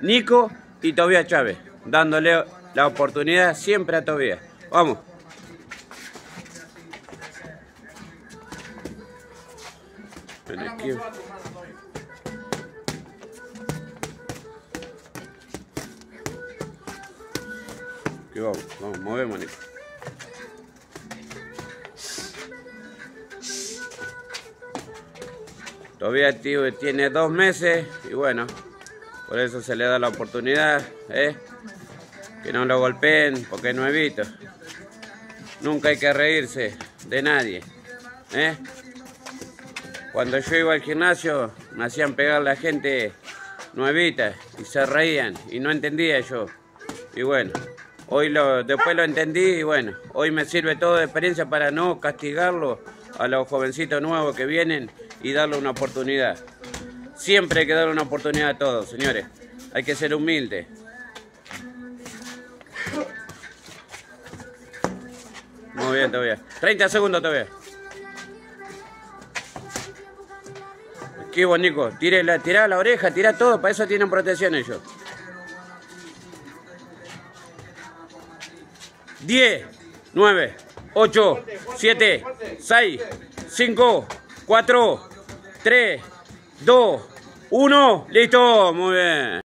Nico y Tobías Chávez, dándole la oportunidad siempre a Tobías. Vamos. Aquí vamos, vamos, movemos, Nico. Todavía tío tiene dos meses y bueno, por eso se le da la oportunidad, ¿eh? que no lo golpeen porque es nuevito. Nunca hay que reírse de nadie. ¿eh? Cuando yo iba al gimnasio me hacían pegar la gente nuevita y se reían y no entendía yo. Y bueno, hoy lo, después lo entendí y bueno, hoy me sirve todo de experiencia para no castigarlo a los jovencitos nuevos que vienen y darle una oportunidad. Siempre hay que darle una oportunidad a todos, señores. Hay que ser humilde. Muy bien, todavía. 30 segundos todavía. Qué bonito. Tire la, tira la oreja, tira todo. Para eso tienen protección ellos. 10, 9, 8, 7, 6, 5, 4, 3, 2, 1. Listo. Muy bien.